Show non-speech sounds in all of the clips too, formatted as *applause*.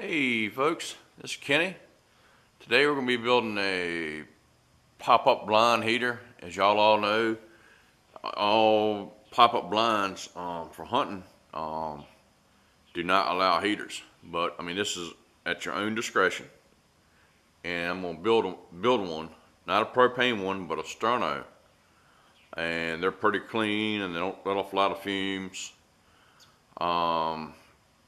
Hey folks, this is Kenny. Today we're going to be building a pop-up blind heater. As y'all all know, all pop-up blinds um, for hunting um, do not allow heaters. But I mean, this is at your own discretion. And I'm going to build, build one, not a propane one, but a sterno. And they're pretty clean and they don't let off a lot of fumes. Um,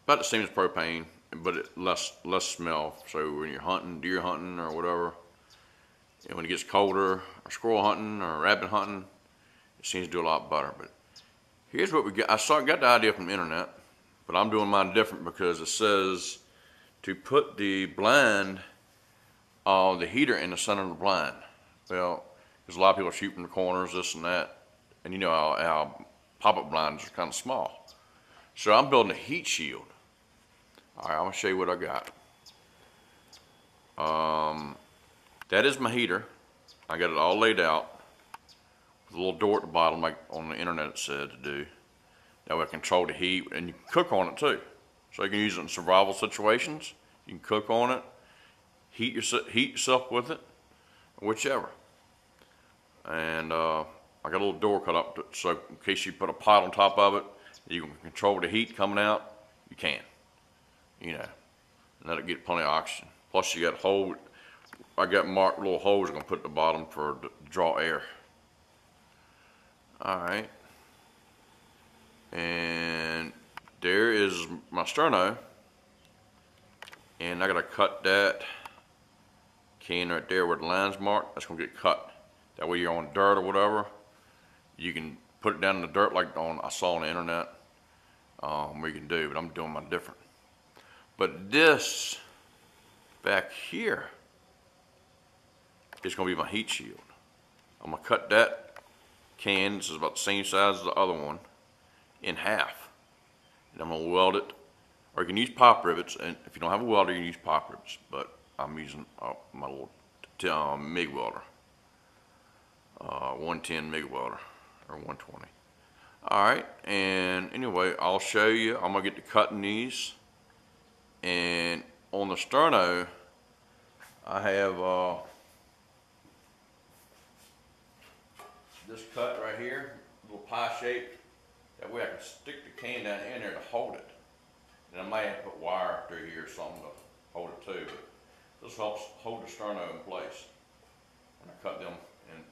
about the same as propane but it less less smell. So when you're hunting, deer hunting or whatever, and when it gets colder, or squirrel hunting or rabbit hunting, it seems to do a lot better. But here's what we got. I saw got the idea from the internet, but I'm doing mine different because it says to put the blind, uh, the heater in the center of the blind. Well, there's a lot of people shooting the corners, this and that, and you know how, how pop-up blinds are kind of small. So I'm building a heat shield all right, I'm gonna show you what I got. Um, that is my heater. I got it all laid out with a little door at the bottom like on the internet it said to do. That way I control the heat and you can cook on it too. So you can use it in survival situations. You can cook on it, heat, your, heat yourself with it, whichever. And uh, I got a little door cut up to, so in case you put a pot on top of it, you can control the heat coming out, you can you know, and that'll get plenty of oxygen. Plus you got hole, I got marked little holes I'm gonna put at the bottom for to draw air. All right. And there is my sterno. And I gotta cut that can right there where the line's marked. That's gonna get cut. That way you're on dirt or whatever. You can put it down in the dirt like on I saw on the internet. Um, we can do, but I'm doing my different. But this back here is going to be my heat shield. I'm going to cut that can, this is about the same size as the other one, in half. And I'm going to weld it, or you can use pop rivets, and if you don't have a welder, you can use pop rivets, but I'm using uh, my little um, MIG welder, uh, 110 MIG welder, or 120. All right, and anyway, I'll show you, I'm gonna get to cutting these. And on the sterno, I have uh, this cut right here, little pie shape. That way I can stick the can down in there to hold it. And I might have to put wire through here or something to hold it too, but this helps hold the sterno in place. And I cut them in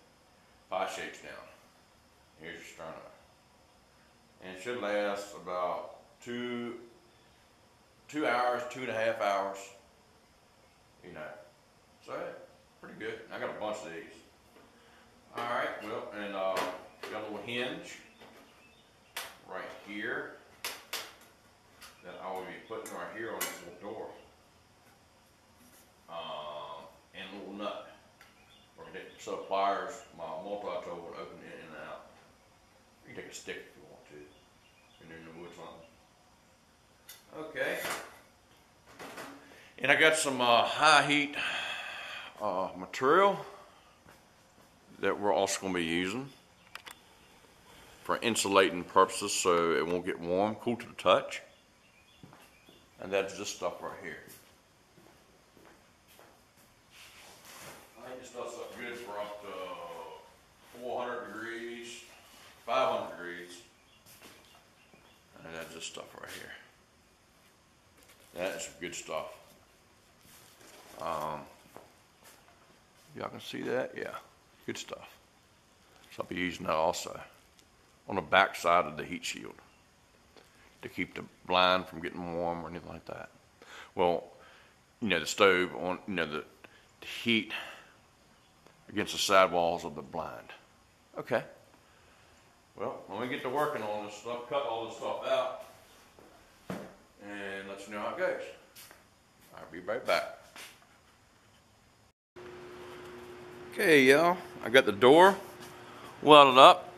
pie shapes down. Here's your sterno. And it should last about two two hours, two and a half hours. You know, so pretty good. I got a bunch of these. All right, well, and uh, got a little hinge right here that I will be putting right here on this little door. Uh, and a little nut. Some pliers, my multi-tool would open in and out. You can take a stick if you want to. And in the woods something. Okay. And I got some uh, high heat uh, material that we're also going to be using for insulating purposes so it won't get warm, cool to the touch. And that's this stuff right here. I think this stuff's up good for up to 400 degrees, 500 degrees. And that's this stuff right here. That's good stuff. Um, y'all can see that? Yeah, good stuff. So I'll be using that also on the back side of the heat shield to keep the blind from getting warm or anything like that. Well, you know, the stove on, you know, the, the heat against the side walls of the blind. Okay. Well, when we get to working on this stuff, cut all this stuff out let you know how it goes. I'll be right back. Okay, y'all, I got the door welded up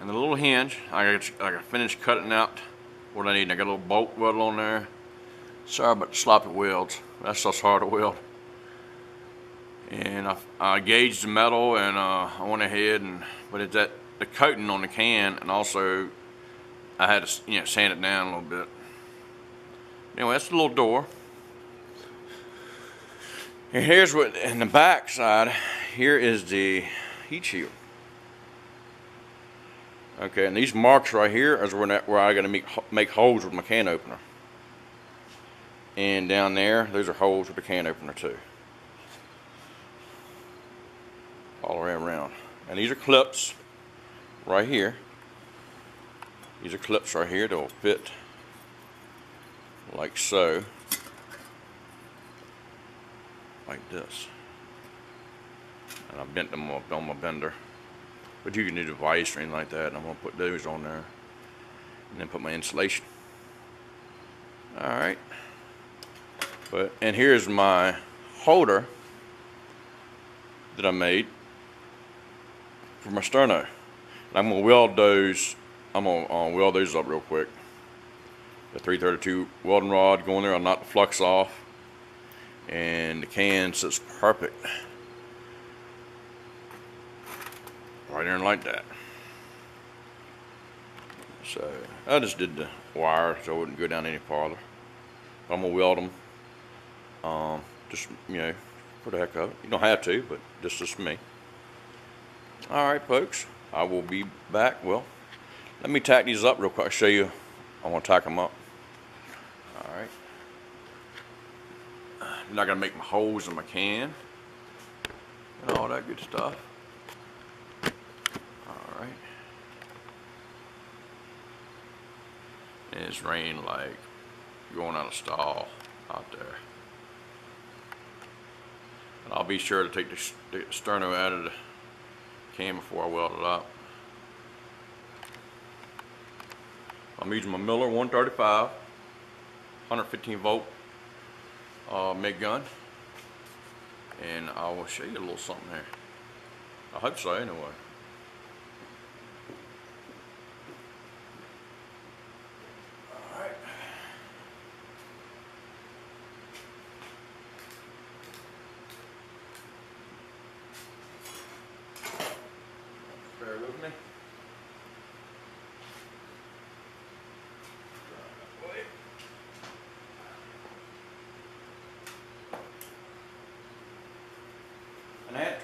and the little hinge. I got, I got finished cutting out what I need. I got a little bolt welded on there. Sorry about the sloppy welds. That's just hard to weld. And I, I gauged the metal and uh, I went ahead and, but it's that the coating on the can and also I had to you know sand it down a little bit. Anyway, that's the little door. And here's what, in the back side, here is the heat shield. Okay, and these marks right here is where, where I gotta make, make holes with my can opener. And down there, those are holes with the can opener too. All the way around. And these are clips right here. These are clips right here that will fit like so. Like this. And I bent them up on my bender. But you can do device or anything like that. And I'm going to put those on there. And then put my insulation. Alright. But And here's my holder that I made for my sterno. And I'm going to weld those. I'm going to uh, weld those up real quick. The 332 welding rod going there. I'll knock the flux off. And the can sits perfect. right there like that. So I just did the wire so it wouldn't go down any farther. I'm gonna weld them. Um, just you know, for the heck of it. You don't have to, but just just me. All right, folks. I will be back. Well, let me tack these up real quick. I'll show you. I want to tack them up. All right. I'm not gonna make my holes in my can and all that good stuff. All right. and it's raining like going on a stall out there. And I'll be sure to take the, the sterno out of the can before I weld it up. I'm using my Miller 135, 115 volt uh, gun. And I will show you a little something here. I hope so anyway.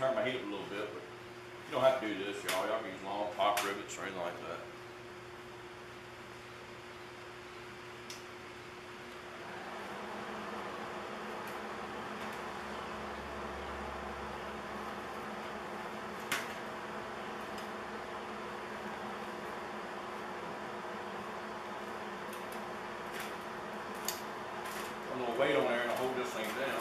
turn my heat up a little bit, but you don't have to do this, y'all. Y'all can use long pop rivets or anything like that. a little weight on there and hold this thing down.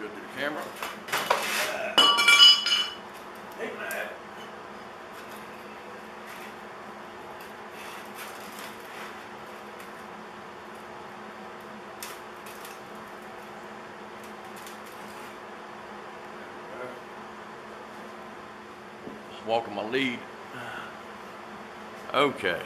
good to the camera. Walking my lead. Okay.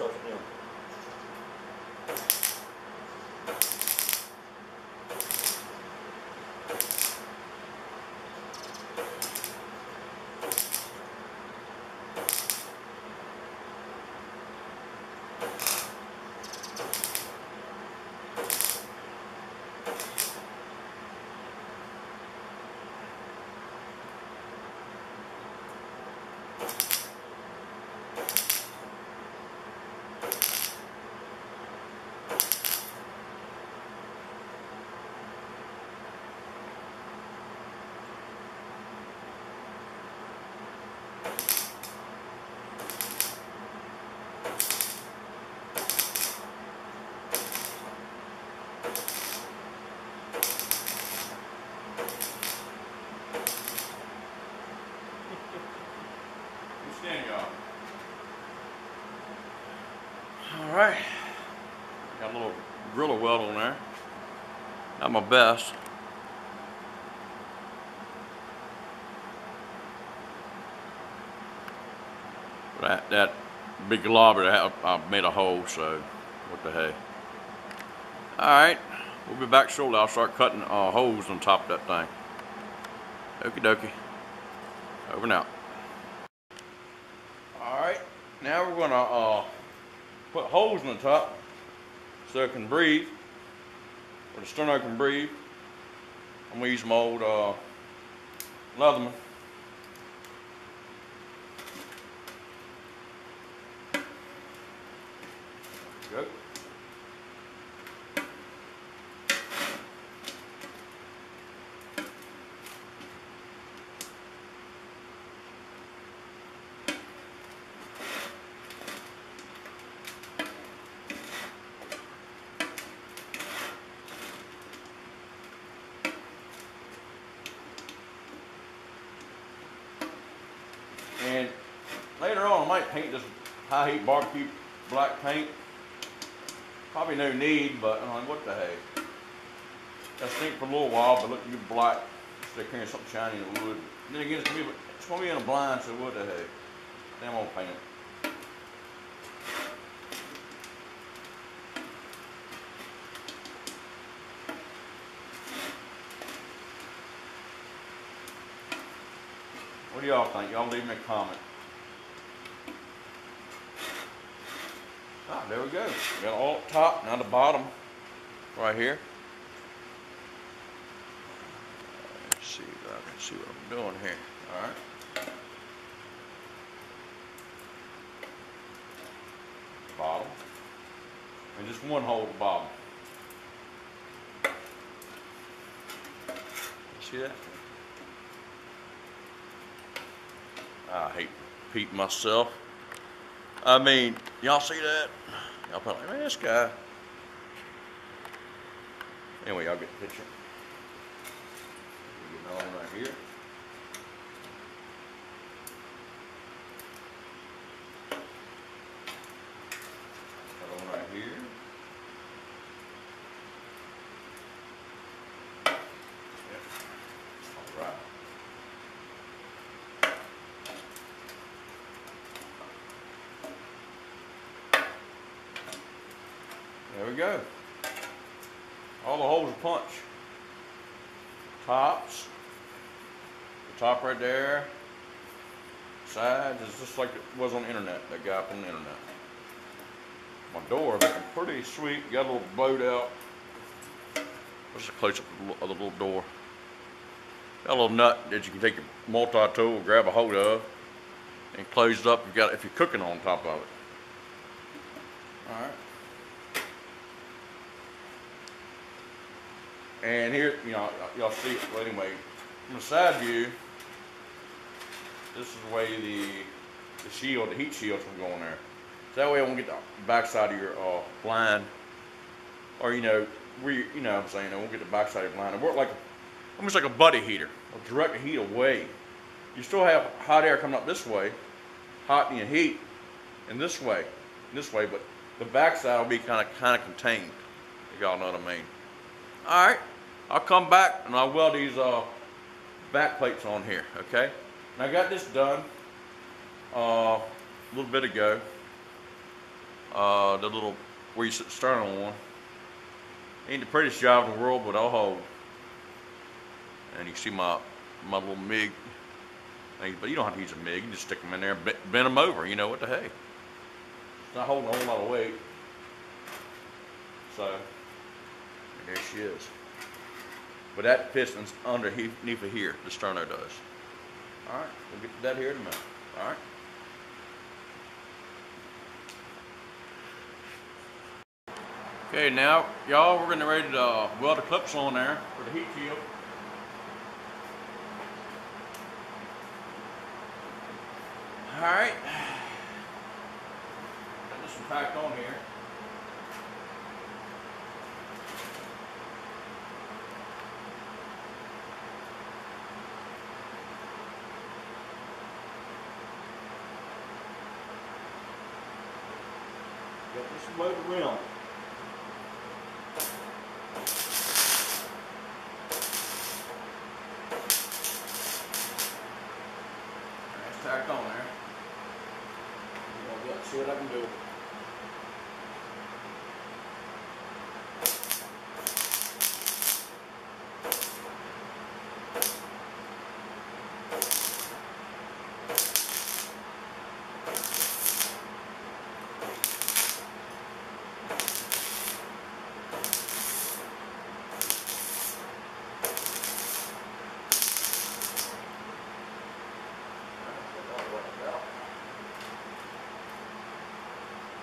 sozinho. Not my best. That, that big lobber, I made a hole, so what the heck. All right, we'll be back shortly. I'll start cutting uh, holes on top of that thing. Okie dokie. Over out. All right, now we're gonna uh, put holes in the top so it can breathe, or the sterno can breathe. I'm gonna use my old uh, Leatherman. Go. And paint this high heat barbecue black paint. Probably no need, but I'm like, what the heck? I stink for a little while, but look, you black, stick carrying something shiny in the wood. And then again, it's gonna be, it's gonna be in a blind, so what the heck? Then I'm gonna paint it. What do y'all think? Y'all leave me a comment. There we go. We got all up top, now the bottom, right here. Let's see if I can see what I'm doing here. All right. Bottom. And just one hole at the bottom. See that? I hate repeating myself. I mean, y'all see that? Y'all probably like, this guy. Anyway, y'all get the picture. Get on right here. Got on right here. Yep. All right. There we go. All the holes are punch. Tops. The top right there. Sides is just like it was on the internet. That guy up on the internet. My door looking pretty sweet. Got a little boat out. Just a close up of the little door. Got a little nut that you can take your multi-tool, grab a hold of, and close it up. You got if you're cooking on top of it. All right. And here, you know, y'all see it, but anyway, from the side view, this is the way the, the shield, the heat shield's gonna go on there. So that way I won't get the backside of your uh, blind, or you know, where you, know what I'm saying, I won't get the backside of your blind. It work like, almost like a buddy heater, will direct the heat away. You still have hot air coming up this way, hot and heat, and this way, this way, but the backside will be kind of kind of contained. If y'all know what I mean. All right, I'll come back and I'll weld these uh, back plates on here, okay? And I got this done uh, a little bit ago. Uh, the little, where you sit the sterno on. Ain't the prettiest job in the world, but I'll hold. And you see my, my little MIG. But you don't have to use a MIG, you just stick them in there and bend them over, you know what the hey. It's not holding a whole lot of weight. So, there she is. But that piston's underneath of here, the sterno does. All right, we'll get to that here in a minute. All right. Okay, now, y'all, we're getting ready to uh, weld the clips on there for the heat shield. All right. Got this one packed on here. Got this way to rim. That's tacked on there. Let's see what I can do.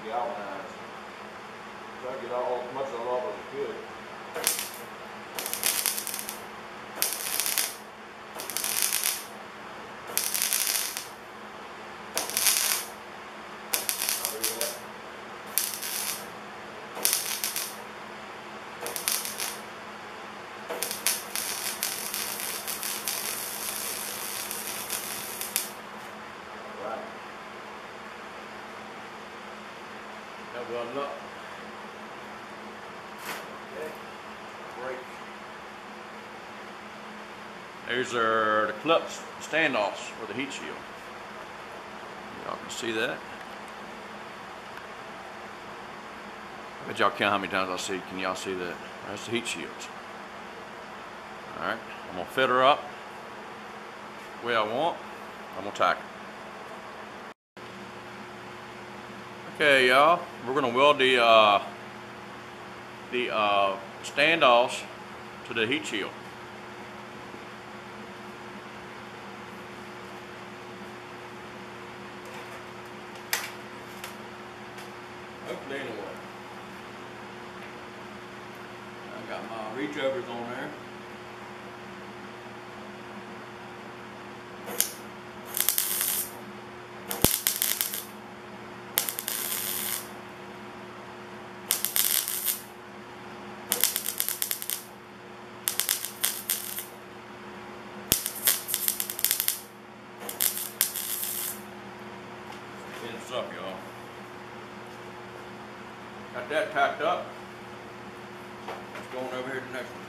Galvanized. Try to get all, as much of it off as I could. I'll do that. Right. That well up. Okay. Break. There's our the clips standoffs for the heat shield. Y'all can see that. I bet y'all count how many times I see. Can y'all see that? That's the heat shields. All right, I'm gonna fit her up the way I want. I'm gonna tack her. Okay, y'all, we're gonna weld the uh, the uh, standoffs to the heat shield. Hopefully, anyway. I got my reach overs on there. Finish up, y'all. Got that tacked up. Let's go on over here to the next one.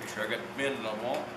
Make sure I got the bend I want.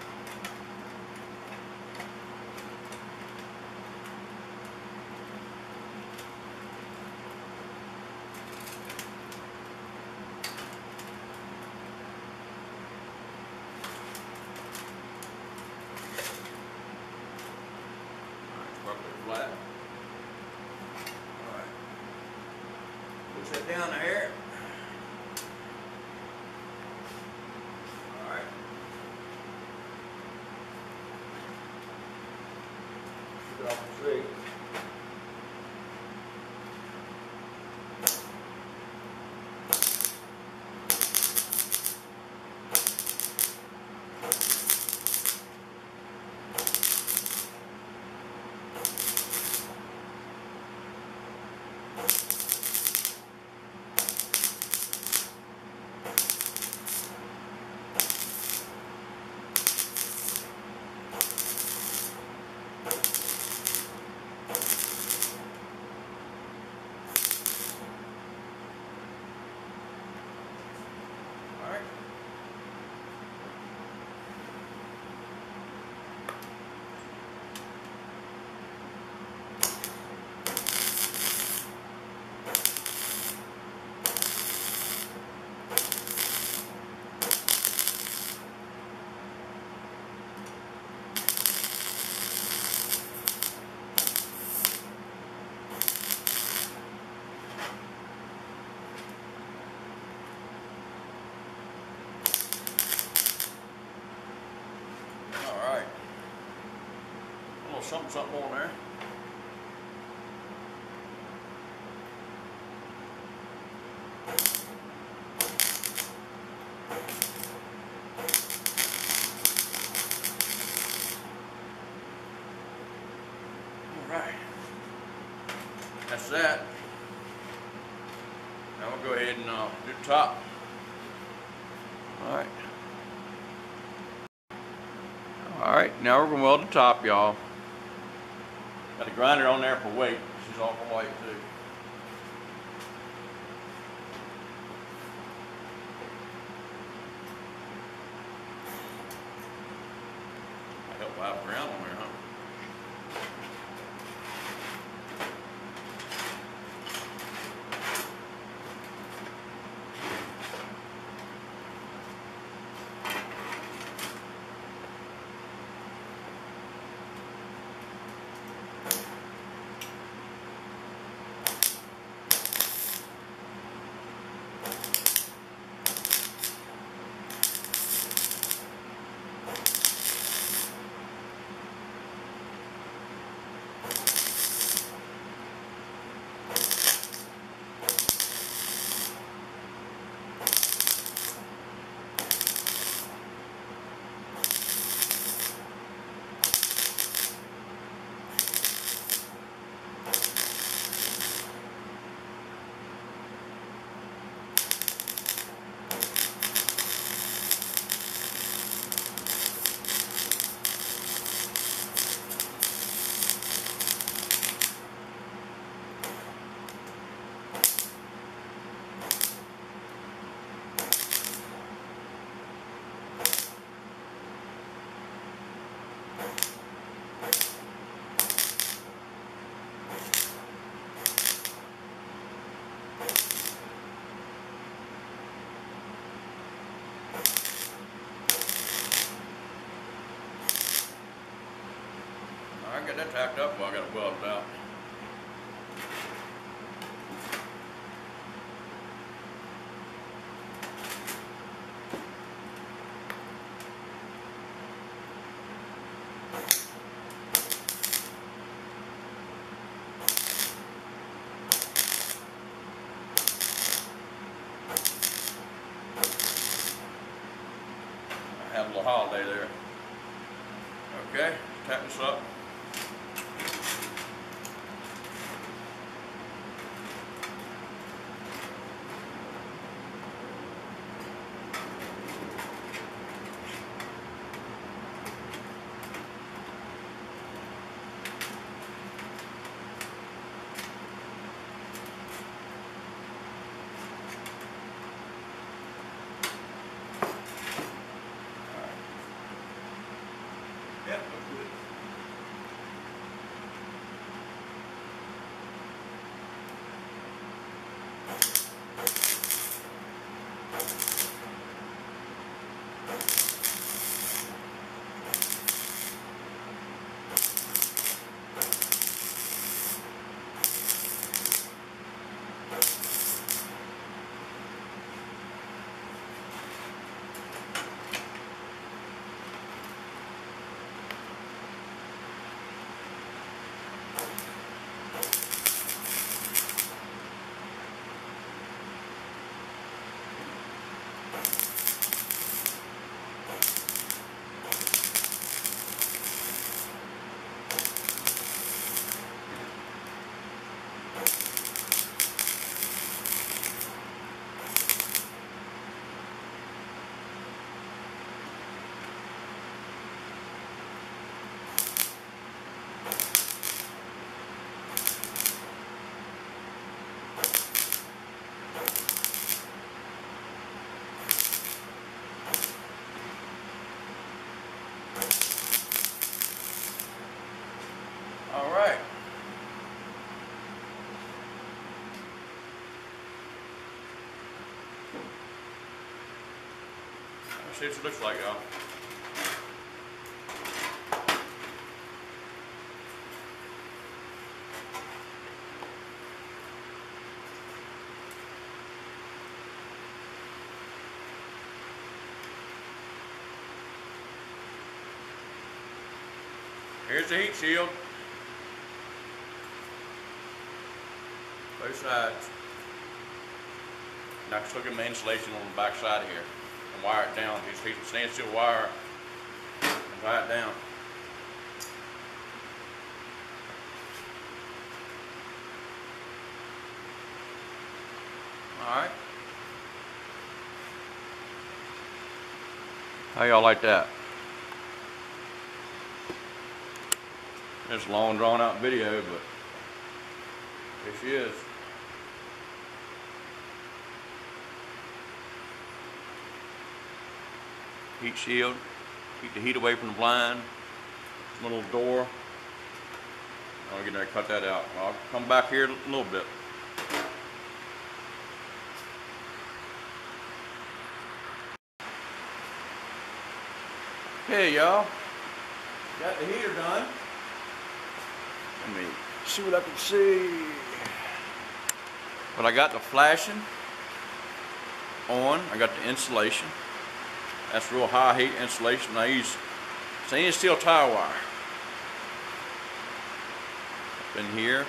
A little something, something on there. Alright. That's that. Now we'll go ahead and uh, do the top. Alright. All right, now we're gonna weld the top, y'all. Grinder on there for weight. She's awful light too. I help I have ground on there, huh? Got that tacked up. Well, I got it welded out. Had a little holiday there. Okay, tack this up. See what it looks like, y'all. Here's the heat shield. Both sides. Now just look at my insulation on the back side here and wire it down. Just piece of stainless steel wire and wire it down. Alright. How y'all like that? It's a long drawn out video, but here she is. Heat shield, keep the heat away from the blind. Little door. I'll get there cut that out. I'll come back here a little bit. Okay, y'all. Got the heater done. Let me see what I can see. But I got the flashing on. I got the insulation. That's real high heat insulation. I use stainless steel tie wire. Up in here.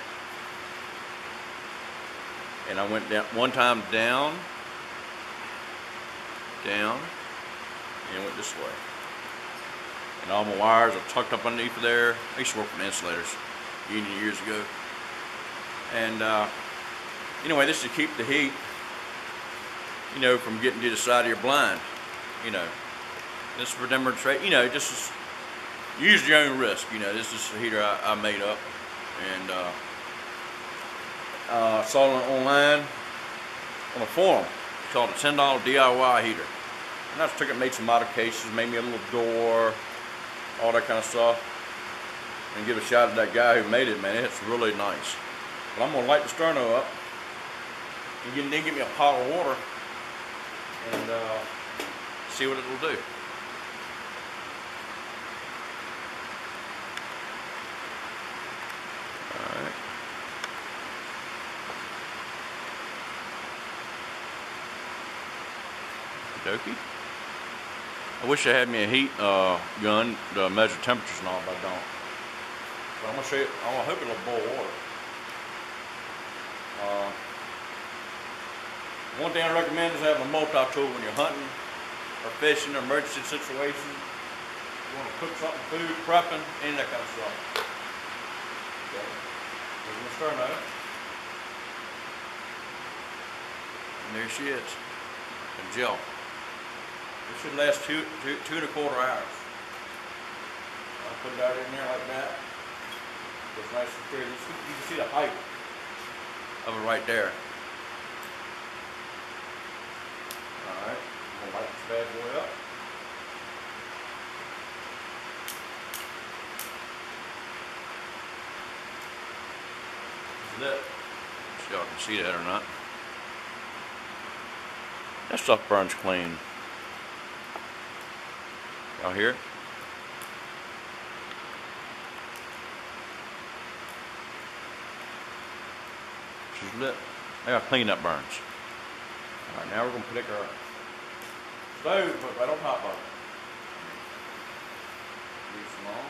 And I went down one time down, down, and went this way and all my wires are tucked up underneath there. I used to work with insulators, union years ago. And uh, anyway, this is to keep the heat, you know, from getting to the side of your blind. You know, this is for demonstrate. You know, just use your own risk. You know, this is a heater I, I made up, and uh, uh, saw it online on a forum called a $10 DIY heater. And I just took it, made some modifications, made me a little door, all that kind of stuff. And give a shout out to that guy who made it, man. It's really nice. But I'm gonna light the sterno up and then get me a pot of water and uh, see what it'll do. Alright. I wish I had me a heat uh, gun to measure temperatures and all, but I don't. But I'm gonna show you. I'm hope it'll boil water. Uh, one thing I recommend is having a multi-tool when you're hunting or fishing or emergency situation. You want to cook something, food, prepping, any of that kind of stuff. Okay. There's my sterno. And there she is. And Jill. It should last two, two, two and a quarter hours. I'll put that in there like that. It's nice and clear. You can see the height of it right there. Alright, I'm gonna light this bad boy up. Lit. See y'all can see that or not. That stuff burns clean. Y'all hear it? She's lit. I got clean up burns. Alright, now we're gonna pick our stove, put right on top of it. Leave small.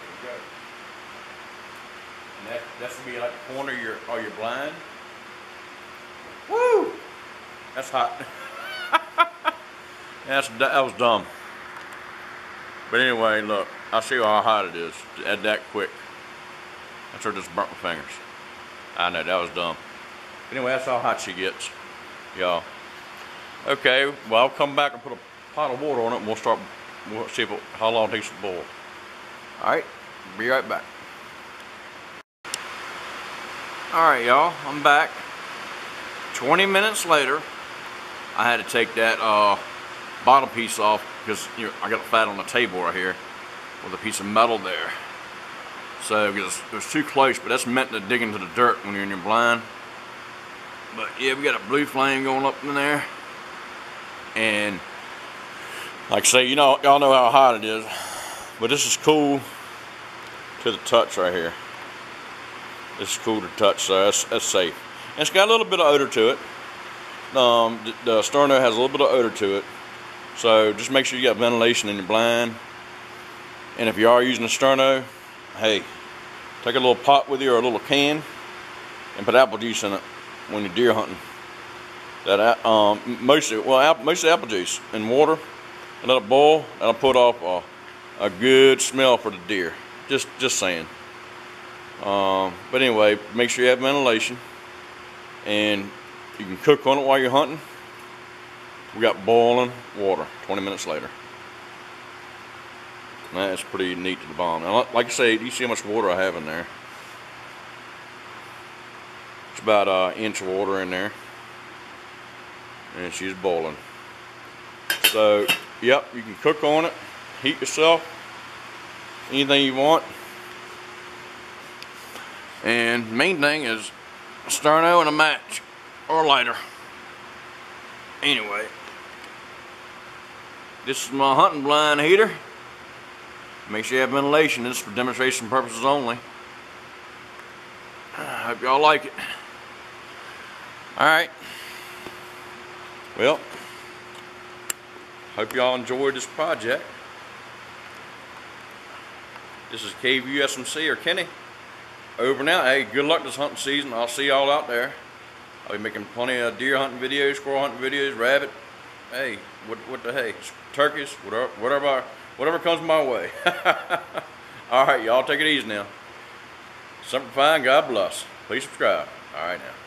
There we go. And that, that's gonna be like the corner of your, of your blind. Woo! That's hot. *laughs* That's, that was dumb. But anyway, look, I'll show you how hot it is at that quick. I sure just burnt my fingers. I know, that was dumb. Anyway, that's how hot she gets, y'all. Okay, well, I'll come back and put a pot of water on it and we'll start, we'll see it, how long it takes to boil. Alright, be right back. Alright, y'all, I'm back. 20 minutes later, I had to take that, uh, bottom piece off because you know, I got a fat on the table right here with a piece of metal there. So was, it was too close, but that's meant to dig into the dirt when you're in your blind. But yeah, we got a blue flame going up in there. And like I say, you know, y'all know how hot it is. But this is cool to the touch right here. This is cool to touch, so that's, that's safe. And it's got a little bit of odor to it. Um, the, the sterno has a little bit of odor to it. So just make sure you got ventilation in your blind. And if you are using a sterno, hey, take a little pot with you or a little can and put apple juice in it when you're deer hunting. That um, mostly well mostly apple juice and water and let it boil. That'll put off a, a good smell for the deer. Just just saying. Um, but anyway, make sure you have ventilation and you can cook on it while you're hunting. We got boiling water 20 minutes later. That's pretty neat to the bottom. Now, like I say, you see how much water I have in there? It's about an inch of water in there. And she's boiling. So, yep, you can cook on it, heat yourself, anything you want. And main thing is sterno and a match or lighter. Anyway, this is my hunting blind heater. Make sure you have ventilation. This is for demonstration purposes only. I hope y'all like it. All right. Well, hope y'all enjoyed this project. This is KVUSMC or Kenny. Over now. Hey, good luck this hunting season. I'll see y'all out there. I'll be making plenty of deer hunting videos, squirrel hunting videos, rabbit. Hey, what what the hey, turkeys, whatever, whatever, whatever comes my way. *laughs* All right, y'all take it easy now. Semper Fi. God bless. Please subscribe. All right now.